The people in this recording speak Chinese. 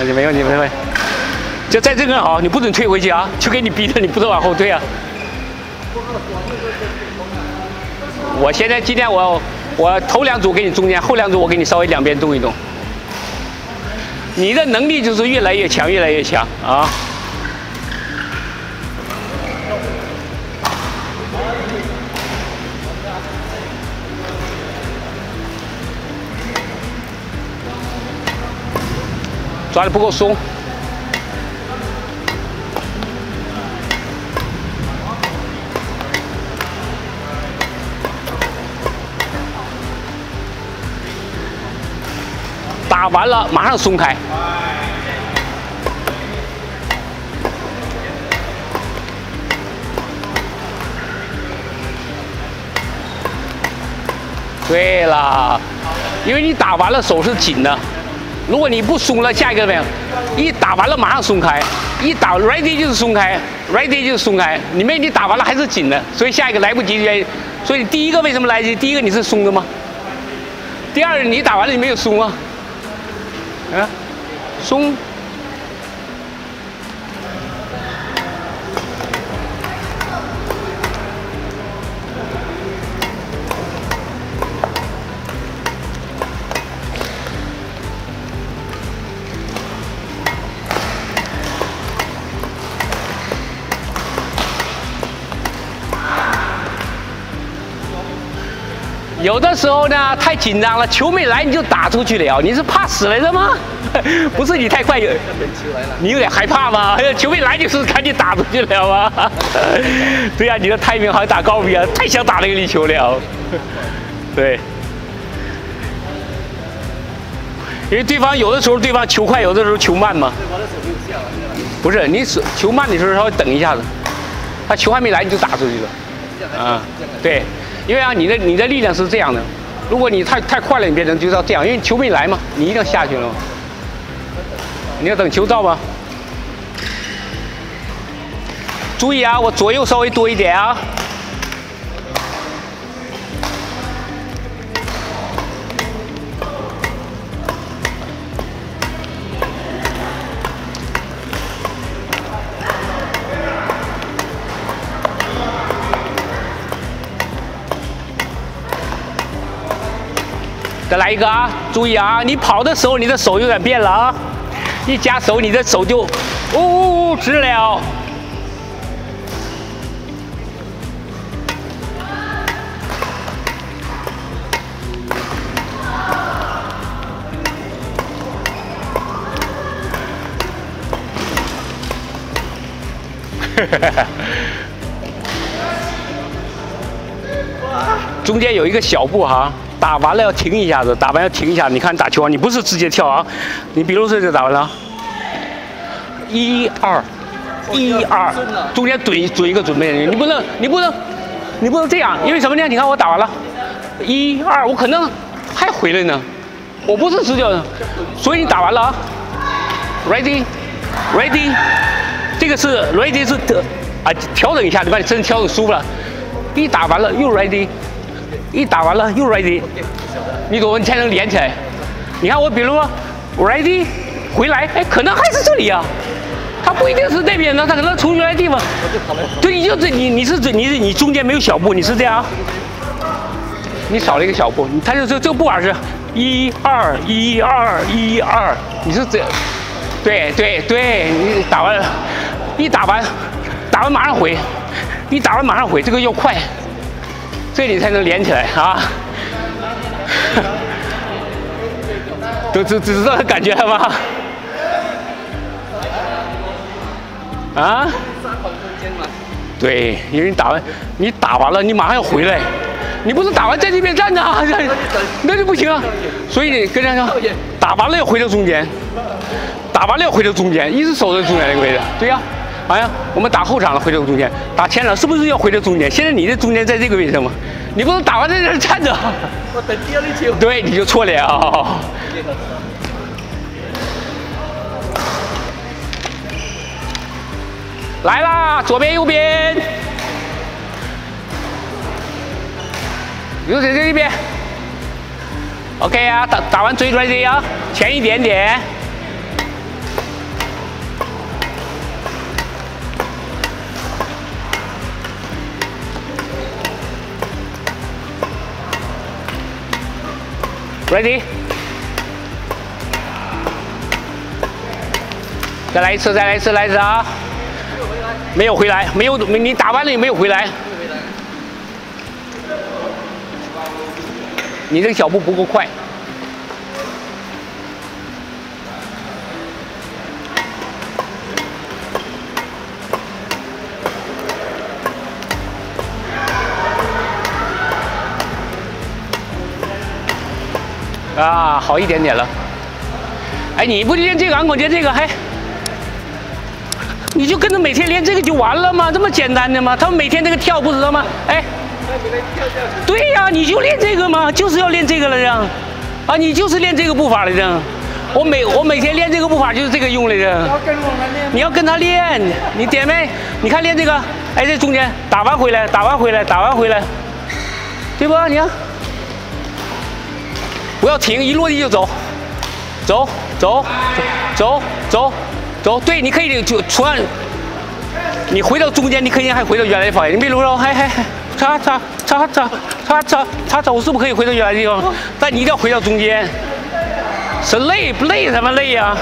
那就没问题，没问题。就在这个好，你不准退回去啊，就给你逼着，你不能往后退啊。我现在今天我我头两组给你中间，后两组我给你稍微两边动一动。你的能力就是越来越强，越来越强啊！抓的不够松。打完了，马上松开。对了，因为你打完了手是紧的，如果你不松了，下一个没有，一打完了马上松开，一打 ready 就是松开，ready 就是松开，你没你打完了还是紧的，所以下一个来不及原因，所以第一个为什么来及？第一个你是松的吗？第二你打完了你没有松啊？啊，松。有的时候呢，太紧张了，球没来你就打出去了。你是怕死来的吗？不是你太快，有你有点害怕吗？球没来就是赶紧打出去了吗？对呀，你的太平好像打高比啊，太想打那个力球了。对，因为对方有的时候对方球快，有的时候球慢嘛。不是，你手球慢的时候稍微等一下子，他球还没来你就打出去了。啊，对。因为啊，你的你的力量是这样的，如果你太太快了，你变成就是要这样，因为球没来嘛，你一定要下去了，你要等球到吗？注意啊，我左右稍微多一点啊。再来一个啊！注意啊，你跑的时候你的手有点变了啊，一夹手你的手就，呜呜呜直了。中间有一个小步哈。打完了要停一下子，打完要停一下。你看打球啊，你不是直接跳啊，你比如说这打完了，一二，一二，中间怼怼一个准备，你不能你不能你不能这样，因为什么呢？你看我打完了，一二，我可能还回来呢，我不是直接，所以你打完了啊，ready，ready，这个是 ready 是的啊，调整一下，你把你身调整舒服了，一打完了又 ready。一打完了又 ready，你懂你才能连起来。你看我，比如说 ready 回来，哎，可能还是这里啊，它不一定是那边的，它可能从原来地方。对，你就这你你是这你你中间没有小步，你是这样，你少了一个小步，它就这这个步法是一二一二一二，你是这，对对对，你打完，一打完，打完马上回，一打完马上回，这个要快。这里才能连起来啊！都知知道感觉了吗？啊？对，因为你打完，你打完了，你马上要回来，你不是打完在这边站着，那就不行啊。所以你跟人家说，打完了要回到中间，打完了要回到中间，一直守在中间那个位置。对呀。哎呀，我们打后场了，回到中间；打前场是不是要回到中间？现在你的中间在这个位置吗？你不能打完在这站着。我等第二粒球。对，你就错了啊！来啦，左边右边，刘姐在这边。OK 啊，打打完追出来这样，前一点点。，ready。再来一次，再来一次，来一次啊！没有回来，没有，你打完了也没有回来。你这个脚步不够快。啊，好一点点了。哎，你不练这个，俺我练这个，还，你就跟着每天练这个就完了吗？这么简单的吗？他们每天这个跳不知道吗？哎，对呀，你就练这个吗？就是要练这个了呀。啊，你就是练这个步伐来着。我每我每天练这个步伐就是这个用来着。要跟我练。你要跟他练，你点没？你看练这个，哎，这中间打完回来，打完回来，打完回来，对不？你看。不要停，一落地就走，走走走走走，对，你可以就突然，你回到中间，你可以还回到原来的方向。你比如说，嘿嘿嘿，擦擦擦擦擦擦擦走，是不是可以回到原来的地方？但你一定要回到中间。是累不累？什么累呀？